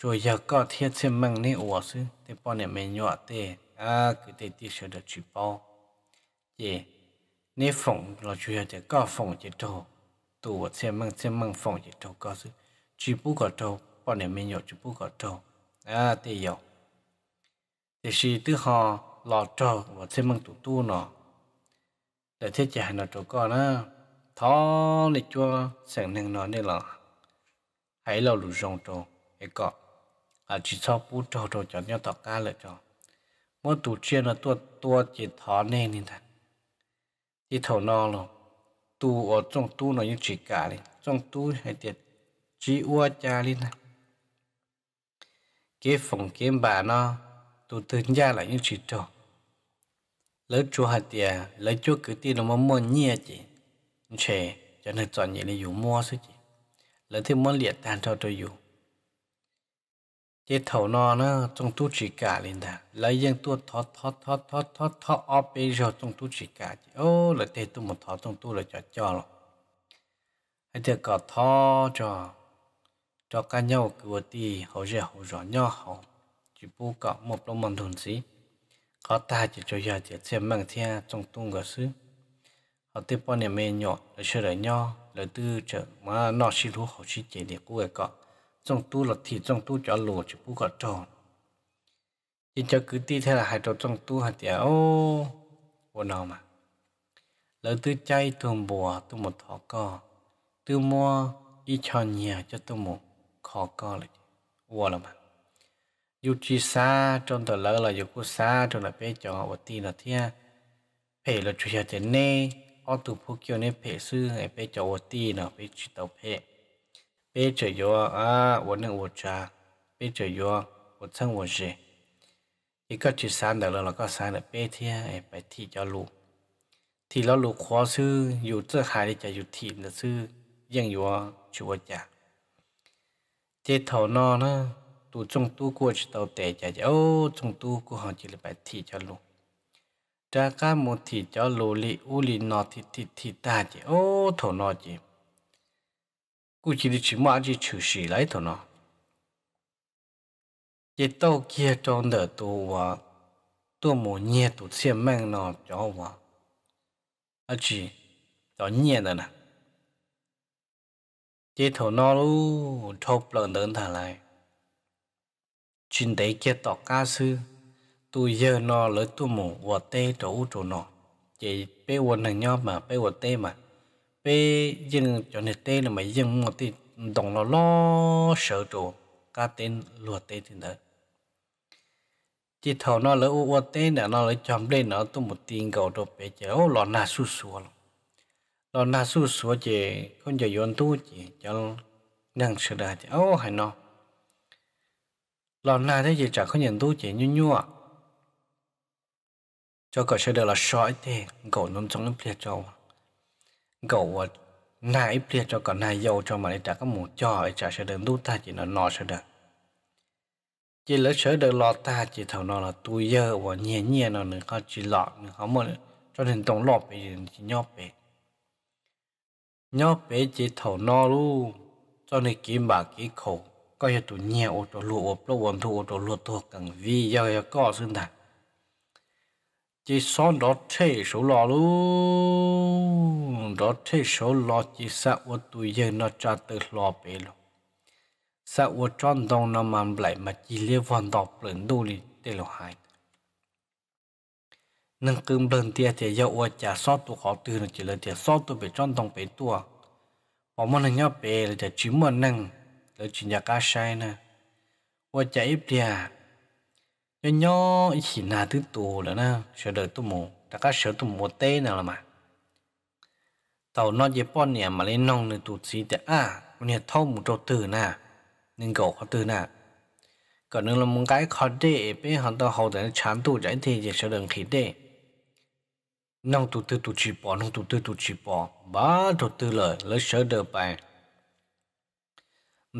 rồi giờ có thiết xem măng này ủa sư thế bọn này mình nhỏ tê à cứ tê tê sợ được chịu bao chị nếu phòng là chủ yếu thì có phòng chỉ trâu tụ xem măng xem măng phòng chỉ trâu có sư chỉ bù có trâu bọn này mình nhớ chụp bút có trâu à thì hiểu thì khi từ họ lọ trâu và thêm măng tụ tu nó để thiết chế hành nó trâu có á thó lịch cho sáng năng nó nên là hãy là lù rong trâu 一个。À chỉ sau bút trâu trâu cho nhau tỏ ca lại cho. Mỗi tổ chia là tua tua chỉ thó nên nên thật chỉ thầu no luôn tu ở trong tu nó như chỉ cả đi. Trong tu hay tiệt, chỉ ua cha đi nè cái phòng, cái bà nó tu tự gia là những chỉ trâu lấy chúa hạt tiền lấy chúa cứ tiền nó mua nhẹ chị. Chè, cho nên chọn gì là dùng mua chứ chị. Lấy thêm món liệt tan cho tôi dùng cái thầu nó nó trong tu chỉ cả lên đã. Lấy những tu thoát thoát thoát thoát thoát thoát ở bây giờ trong tu chỉ cả. Ô là thế tu một thoát trong tu là cho cho rồi hay thì có thoát cho cho cá nhau của ti hậu giờ hậu rõ nhau hậu. Chỉ bu có một lông mầm thùng gì có ta chỉ cho giờ chỉ xem mang theo trong tu cái xứ. Họ tiếp bao nhiêu mê nhỏ là chơi lại nhau là tư trợ. Mà nó xí lúa họ chỉ chỉ để của cái trong tu là thì trong tu cho lùa chứ bố có tròn chỉ cho cứ ti thế là hai trò trong tu hạt tía ô vô nào mà lỡ tư chay tuồng bùa tu một thọ co tư mua y cho nhà cho tu một khó co lại vô là mà dù chỉ xa trong tờ lỡ là dù có xa trong là bé cho và tin là thế. phải là chủ yếu thế này ở tụ phố kêu này phải sư hay bé cho và tin là bé chỉ tàu phải เปเฉยอะวันนึงวัวจ้าเปเฉยวัวช่างวัวเจอีก็จีสานเดี๋ยวเราก็สานเดี๋ยวเปเที่ยไปที่จะลูกที่เราลูกขอซื้ออยู่เจ้าขายจะอยู่ที่นะซื้อยังอยู่ชัวจ้าเจ้าเท่านอนะตัวจงตู้กูจะเต่าแต่จะจะโอ้จงตู้กูหอจีลยไปที่จะลูกจากการมุทีจะลูลิอุลินอทิทิทิตาจีโอ้เท่านอจี cú chỉ đi chỉ mà chỉ chữ sĩ lại thầu nó chế kia trong đợt tu và tu một nhẹ tu xem mang nó cho và à chỉ cho nhẹ đó nè chế thổ nó lu chộp lần đơn thả lại chuyện đấy kia tỏ ca sư tôi giờ nó lấy tôi mù và tê chỗ chỗ nó chỉ bé quần nhau mà bé quần tê mà bé dân cho nên tê là mấy dân một tí đồng nó lo sợ chỗ cá tên lùa tê thì đấy. Chỉ thầu nó lấy u tê nè nó lấy chọn đây nó tôi một tiền cầu đồ bé chéo lò na su su lò lo na su su chị con giờ yon tu chị cho năng sự đã chị ô, hay nó. Lò na thế chị chả có nhận tu chị nhu nhu à. Cho cậu sẽ được là sỏi thế cậu nông trong nó bịa cho cậu à, nãy bịa cho cậu này dâu cho mà để trả các một cho chả sẽ được tu ta, chỉ nó nó sẽ được chỉ lỡ sẽ được lo ta, chỉ thầu nó là tôi giờ và nhẹ nhẹ nó nữa có chỉ lọ nữa không mà cho nên tổng lọ bị chỉ nhóc bị nhớ bé chỉ thầu nó luôn cho nên kiếm bà kỹ khổ có hiện tụ nhẹ ô tô lụa ô tô 원투 ô tô lụa tô cần vì giờ giờ có xưng thật chỉ son đó thế số lò lu đó thế số lò chỉ sa ô tụi giờ nó trả từ lò bé luôn sa ô tròn đông nó mang lại mà chỉ liên quan đọc lần đu đi để lo hai nâng cơm đơn tia thì dạo ở chả sót tụ khó từ nó chỉ là thì sót tụ bị tròn đồng bị tua họ muốn là nhau bề là chỉ muốn nâng là chỉ nhà cá sai nè ở chả ít tia cho nhau chỉ là thứ tù là na sợ đời tụ mù ta cá sợ tụ mù tê nào là mà. Tàu nó dễ bao nè mà lên nong nên tụt xí thì à nè thâu một chỗ từ nè. Nên gỗ họ từ nè. Còn nữa là một cái khó đê bên họ tao hậu để chán tụ giải thì chỉ sợ đường khí đê nong tụt tư tụt chỉ bỏ nong tụt tư tụt chỉ bỏ ba tụ tư lời, lấy sợ đời bài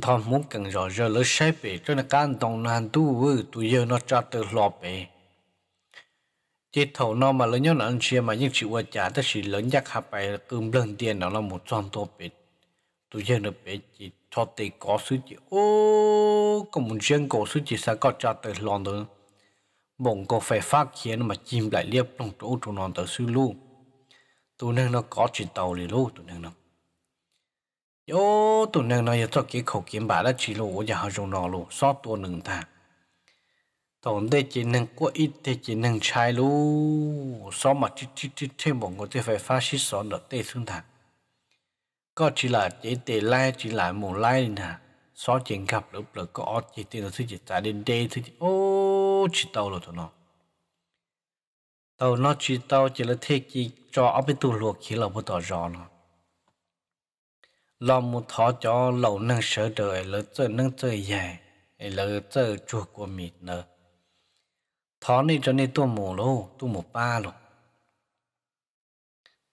thọ muốn cần rõ giờ lỡ sai bể, cho nên can đồng nàn tu vư tu giờ nó trả từ lọ bể. Chỉ thầu nó mà lấy nhau là ăn chia mà những chịu trả tất chỉ lớn nhắc hạ bài cơm lần tiền nó là một trăm tô bể. Tu giờ nó bể chỉ cho tiền có số chỉ ô, có một chuyện cổ số chỉ sao có trả từ lọ nữa? Bỗng có phải phát hiện mà chìm lại liếp trong chỗ chỗ nó tới sư lu tu nên nó có chỉ tàu liền lu tu nên nó yo tụi nương nó cho cái khẩu kiếm bà đã chỉ lu giờ họ dùng nó lu xót tua nương ta. Tổng đây chỉ nương có ít đây chỉ nương trái lu xót mà chỉ chỉ chỉ thêm một người thì phải phát xít xót được tê xuống thằng có chỉ là chỉ tê lai chỉ là một lai nè xót chuyện gặp lúc lúc có chỉ tiền là thứ gì tại đến đây thứ ô chỉ tàu rồi tụi nó tàu nó chỉ tàu chỉ là thế kỷ cho ở bên tụ luộc khi là bữa tàu gió nó lo một thọ cho lâu năng sợ đời lỡ chơi năng chơi dài lỡ chơi chuột của mịt nữa thọ này cho nên tôi mù lô tôi mù ba lô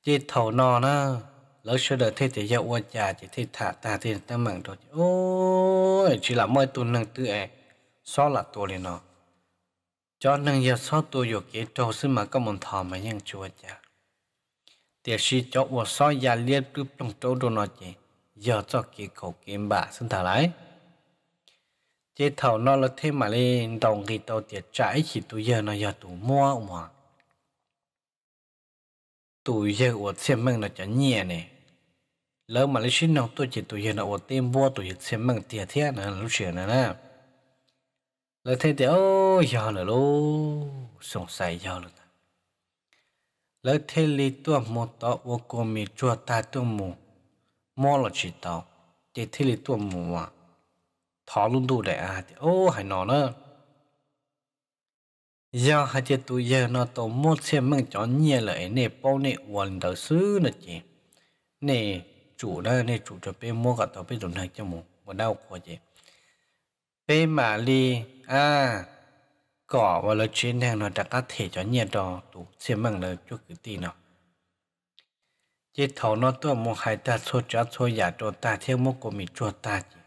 chỉ thầu nọ na lỡ sợ đời thế thì giao quan trà chỉ thế thả ta thì ta mặn rồi ôi chỉ là mỗi tuần năng tự ấy xóa là tôi liền nó cho nên giờ xóa tôiอยู่cái trâu xí mà có một thọ mà nhưng chua chả để sĩ cho我xóa nhà liên tục trong trâu đồ nó chỉ giờ cho kỳ khẩu kiếm bà xin thả lại chế thầu nó là thêm mà lên đồng thì tàu tiệt trái chỉ tụi giờ nó giờ tụi mua mà tụi giờ của xem măng nó chẳng nhẹ nè. Lỡ mà lấy xin nó tôi chỉ tụi giờ nó của tem mua tụi giờ xem măng tiệt thế nữa lúc chuyện nữa nè. Lỡ thế thì, ô, giờ nữa lô sống sai giờ nữa lỡ thế li tua một tàu ô, cô mi chua ta tua mù mò là chỉ tàu để thế li tua mù mà thọ luôn đủ để à? Ô hay nó nữa giờ hai chị tụi giờ nó tổ một xe mang cho nhẹ lại. Nè, bao nè quần đầu sư nữa chị. Nè, chủ đó, nè, chủ cho bên mua cả tàu bên đồng này cho mù. Mà đau khổ chị. Bên mà li à cỏ và lời chuyện này nó đã có thể cho nhẹ đó tụ xe mang lời cho cái gì nào. จิตเขานอตัวมองหายตาโซจัดโซยาโจตาเที่ยวมกมีจวตาจิ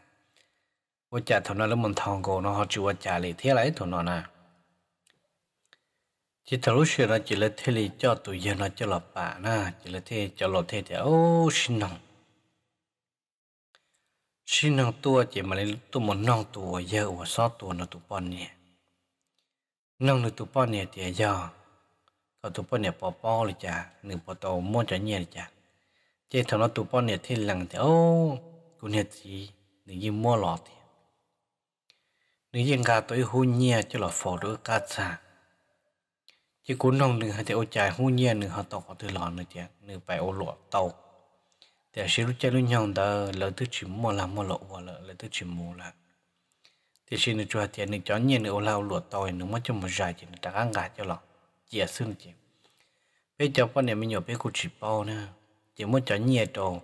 ว่าจะถนนแล้วมันทองโกนอจิวจาเลยเที่าไรถนนนะจิตรู้เชื่อจิเลเทลีเจ้าตัวเยนจะหลบป่านะจิเลเทจะหลบเทเดียวชินนงชินนงตัวเจิมาเลยตัวมันน้องตัวเยอะว่าซอตัวนตุปอนเนี่ยน้องนตุปอนเนี่ยเตียยอตัวตุปอนเนี่ยปอปอเลยจ้ะหนึ่งปอโตม้วนจะเนี่ยจ้ะ chế thằng nó tụ bọn nhiệt thì lằng thì ô cô nhiệt gì đừng gì mua lọ thì. Nếu như cả tới hôn nhia cho là phổ đỡ cá xả chứ cún nông đừng hay thì ô chạy hôn nhia đừng họ tàu có từ lọ nữa chứ đừng phải ô lọ tàu. Để sẽ lúc chơi lúc nhau đó lỡ thứ chỉ mua là mua lọ và lỡ lỡ thứ chỉ mua là. Thì xin được cho tiền được cho nhiên được lao lụa tòi nó mất cho một dài chỉ đã ăn gà cho lọ. Chia xin chứ, bây giờ bọn này mình nhớ bây cô chỉ bao nữa chỉ muốn cho nhia đồ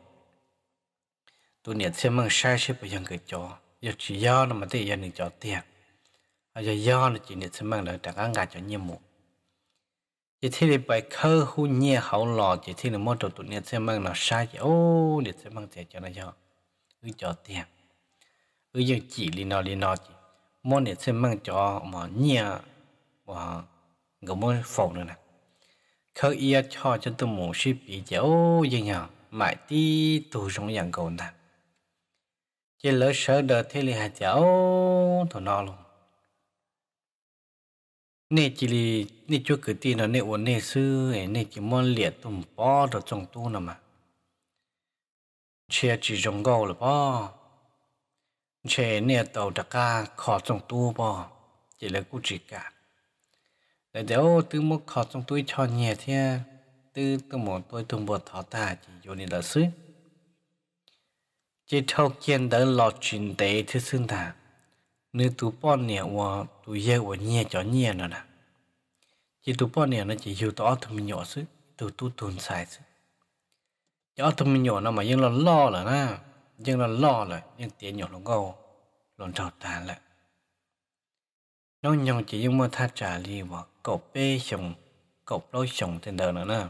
tu niệm xem mong sai sẽ bây giờ cái cho giờ chỉ do nó mà thì giờ này cho tiền à giờ do nó chỉ để xem mong là đặt ăn gà cho nhiều mù chỉ thì là bài khơ hu nhẹ hậu lò chỉ thì là mỗi đồ tụi niệm xem mong là sai chỉ ô niệm xem mong thì cho nó cho cứ cho tiền cứ giờ chỉ li nó li nó chỉ mỗi niệm xem mong cho mà nhẹ mà người muốn phòng nữa nè khơ ia cho cho tụi mù ship bị chỉ ô giờ nhở mãi tí tù trong dạng cầu nè chỉ lỡ sợ đờ thế li hạt cháu thằng nó luôn. Nè chỉ li nè cho cái tin là nè ổn nè sư nè chỉ muốn liệt tùm bó được trong tu nè mà. Chia chỉ trong gầu là bó chia nè tàu đặc ca khó trong tu bó chỉ là cú chỉ cả để đéo từ một khó trong tôi cho nhẹ thế à, từ từ một tôi tung bột thọ ta chỉ vô nè là sư chỉ thâu kiến đỡ lọt chuyện tế thứ xương thà nếu tụ bọn nè và tụ dê và nhẹ cho nhẹ nữa nè chỉ tụ bọn nè nó chỉ hiểu tỏ thằng mình nhỏ sức tụ tụ tồn sai sức cho thằng mình nhỏ nó mà nhưng là lo là na nhưng là lo là nhưng tiền nhỏ nó gâu lon trâu tàn lại nó nhong chỉ nhưng mà tha trả li và cột bê chồng cột lối chồng trên đời nữa nè.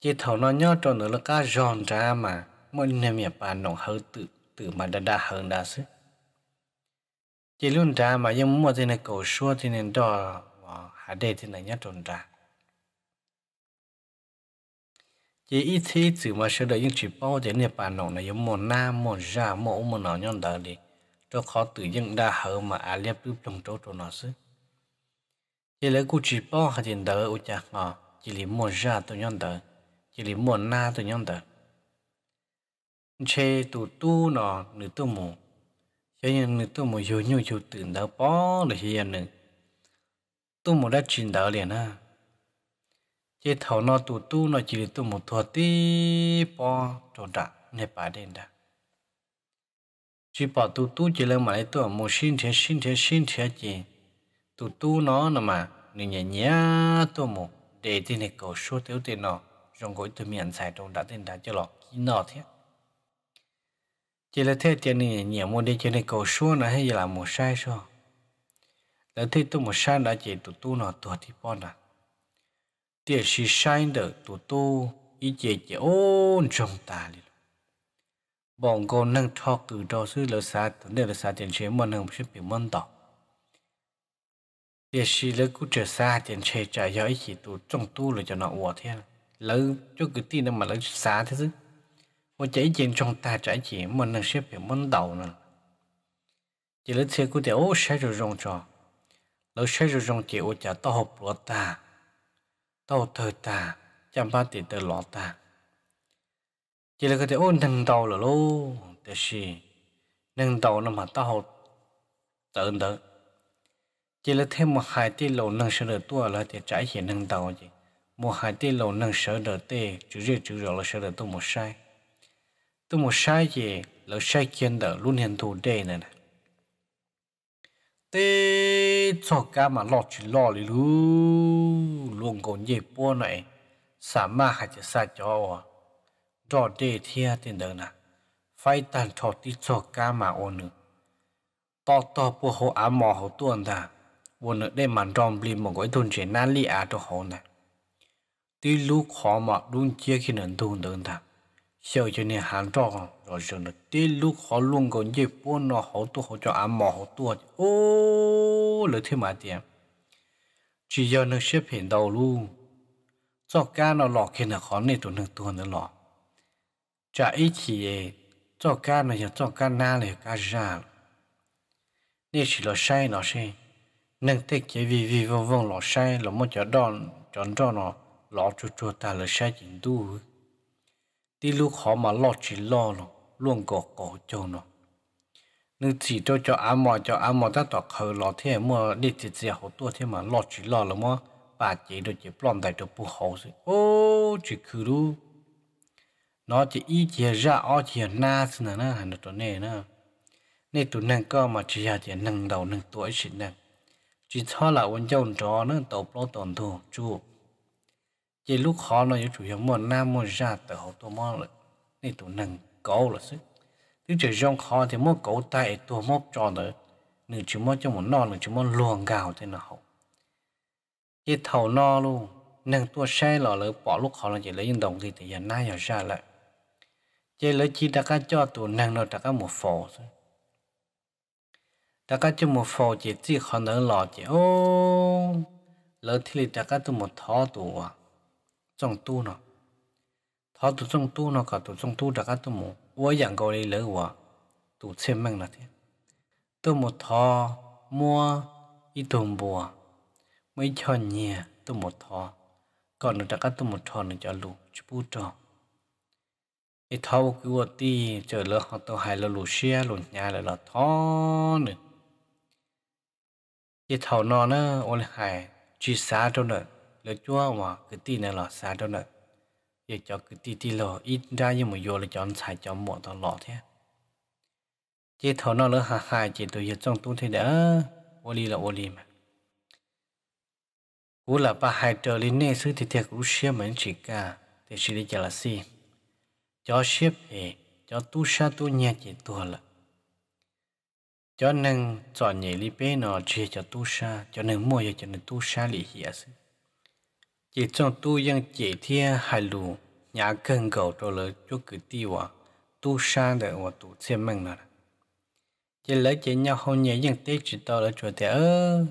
Chỉ thầu nó nhớ cho nữa là cá giòn ra mà mỗi năm nhà bà nó hơi tự tự mà đã đã hơn đã xứ. Chỉ luôn ra mà nhưng mua thì này cầu xua nên đo đó hà đề thì này nhớ tròn ra. Chỉ ít thế chỉ mà sẽ đợi những chỉ bao thì này bà nó này giống một nam một già một một nó nhon đời đi. Cho khó tự những đã hơn mà à liệp lúc trong chỗ chỗ nó xứ chỉ lấy cụ chỉ bỏ hạt tiền đỡ u cha ngọ chỉ lấy mua ra tôi nhon đỡ chỉ lấy mua na tôi nhon đỡ chế tụ tu nọ nữ tu mù cho nên nữ tu mù yêu nhau yêu tự đỡ bỏ là hiện nữ tu mù đã chuyển đỡ liền à chế thầu nọ tụ tu nọ chỉ tu mù thua tí bỏ trò đạ nè bà đen đạ chỉ bỏ tụ tu chỉ là mà lấy tu mù xin thế xin thế xin thế gì tu tu nó nè mà. Nên nhẹ nhẹ tu mù để tiền này cầu số thiếu tiền nó trong gói tu miệng xài trong đã tiền đã cho lọ kỹ nọ thế. Chỉ là thế tiền này nhẹ mua đi cho nên cầu số nó hay là một sai sao? Là thế tu một sai đã chỉ tụt tu nó tụt thì bao nè à. tiền sĩ sai được tụt tu, ý chỉ chỉ ôn trong ta đi bọn con nâng thọ cử đó sư lỡ xa nên lỡ xa tiền chế mà hồng sẽ bị mân tỏ tiền sĩ lỡ cũng trở xa tiền chế trả cho ý chỉ tụt trong tu là cho nó ủa thế lỡ cho cái tin mà lỡ xa thế chứ 我这一件中大宅钱，我能是别问到呢。chỉ là xe của tiểu sẽ rồi rong cho lỡ sẽ rồi rong chị ô chả tao học lọ ta tao thời ta chăm ba tỷ tờ lọ ta chỉ là cái tiểu nâng đầu là lô để gì nâng đầu nó mà tao học tự đỡ Chỉ là thêm một hai tỷ lô nâng sở được tua là thì trái hiện nâng đầu gì một hai tỷ lô nâng sở được tê chủ riêng chủ rồi là sở được tôi một sai tôi một sai gì là sai kiên đỡ luôn hiện thủ đề này này tê cho cá mà lọt chỉ lọt đi luôn luôn còn gì bữa này sa ma hay chỉ sa cho à đó đề thia tiền đỡ nè phải tàn thọ tí cho cá mà ôn nữa to to bữa hồ ám mò hồ tuần ta vô nợ để mà trong bì một cái thôn chuyện nan li à cho họ nè. Tuy lúc khó mà luôn chia khi nền thôn đơn thà. Sau cho nên hàng trọ rồi rồi nó tuy lúc khó luôn còn dễ buôn nó họ tu họ cho ăn mò họ tu ô, lỡ thêm mà tiền chỉ giờ nó xếp hiện đầu luôn cho cá nó lọt khi nó khó này tụi nó tu nó lọt chả ý chỉ cho cá nó giờ cho cá na này cá ra. Nên chỉ là sai nó sai nâng thế cái vì vì vong vong lọ sai lọ một chỗ đòn chọn cho nó lọ chu chu ta là sai chính tu. Đi lúc họ mà lọ chỉ lọ nó, luôn gò cổ cho nó. Nếu chỉ cho cho ám mò, cho ám mò ta tọt khờ lọ thế mà đi chỉ chỉ hậu tua thế mà lọ chỉ lọ là mà bà chỉ được chỉ plon đại được bu hậu rồi ô, chỉ cứ lu nó chỉ ý chỉ ra ở chỉ na xin nè hành được này nè nên tụi nàng có mà chỉ ra chỉ nâng đầu, nâng tuổi xịn nè chỉ cho là quân châu trò nó tàu plon tổn thủ chú. Chỉ lúc khó nó chủ yếu một nam một ra từ hậu tôi muốn nên tụi nâng cầu là sức thứ chỉ trong khó thì mua cầu tay tôi mốt cho nữa nửa chỉ mua cho một non nửa chỉ mua luồng gạo thế nào. Hậu chỉ thầu no luôn nâng tua xe lò lỡ bỏ lúc khó là chỉ lấy những đồng thì thì giờ nay giờ ra lại. Chỉ lấy chỉ đã cá cho tụi nâng nó đã cá một phổ thôi. đã cái cho một phổ chỉ chỉ khó nữa lọ chỉ ô lỡ thì đã cái tụi một thó tụi à trong tu nó thọ tu trong tu nó cả tu trong tu đã cả tu mù 我养狗里了我tu千门了天tu một thọ mua ít đồng bùa mấy cho nhẹ tu một thọ còn nó đã cả tu một thọ nó cho lù chú bút trò ít thọ cứ ở ti chờ lỡ họ tu hai là lù xe lù nhà là là thọ nữa ít thầu nó nó ô lại hài chỉ xa đâu nữa lỡ chúa mà cứ tin này là xa đâu nữa giờ cho cứ tin tin là ít ra như mà vô là chọn xài cho một tao lọ thế. Chỉ thầu nó lỡ hà hài chỉ tôi giờ trong tu thế đã ô li là ô li mà. Cú là ba hai trở lên nè sư thì thiệt, cú xếp mình chỉ cả. Thì chỉ lý cho là gì cho xếp thì cho tu sa tu nhẹ chỉ tu là cho nên chọn nhảy li bé nó chỉ cho tu sa, cho nên mua cho nên tu sa li hiệp sư chỉ trong tu yên chỉ thiên hai lù nhà cần cầu cho lỡ cho cứ đi vào tu sa để vào tu xem mình là chỉ lấy chỉ nhau hôn nhảy yên tế chỉ tao là cho thế ơ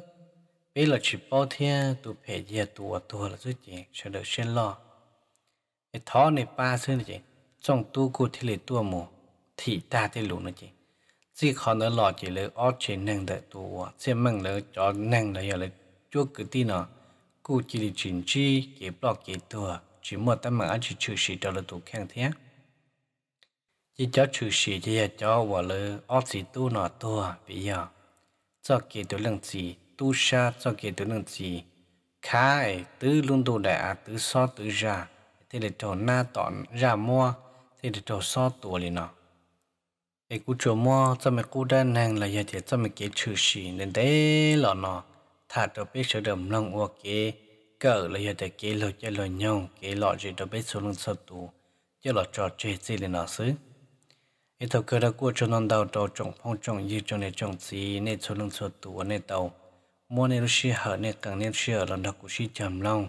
bây là chỉ bao thiên, tu phải gì tu vào tu là rất gì sẽ được xem lo. Cái thó này ba xưa này chỉ trong tu cụ thì lấy tu mù thì ta thì lù nữa chỉ chỉ khó nữa lo chỉ là ở trên nâng để tu xem mình là cho nâng là giờ là cho cứ đi nó cụ chỉ là chính trị cái block cái tua chỉ một tấm mà anh chỉ chữ sĩ cho là tụ khen thế chỉ cho chữ sĩ là cho vợ là ở chỉ tu nó tua bây giờ cho cái tu lượng gì tu sa cho cái tu lượng gì khai ấy tứ luôn tu đại à tứ so tứ ra thì là cho na tọn ra mua thì là cho so tu liền nó cái cú cho mua cho mấy cú đan hàng là giờ thì cho mấy cái chữ sĩ nên đấy là nó thà cho biết đầm lòng ô kế cỡ là giờ để kế lo cho lo nhau kế lọ gì đồ biết số lượng số tù. Cho lo trò chơi gì lên nó xứ. Ít thầu cơ đã qua cho non đầu đầu trồng phong trồng như trồng này trồng gì nên số lượng số tụ nên tàu. Mua nên lúc xí hở nên càng nên xí lần đầu cũng xí chầm long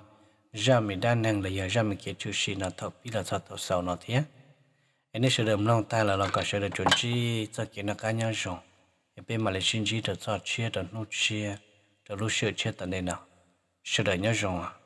ra mình đan năng là giờ, ra mình kia chú xí nó thọ bí là thọ thọ nó thế ene shere mnang tai la lang ka shere chon chi tsa ke na ka nyang shong. E pe ma le shin ji ta tsa chi ta nu chi ta lu she che ta ne na. Shere nyang shong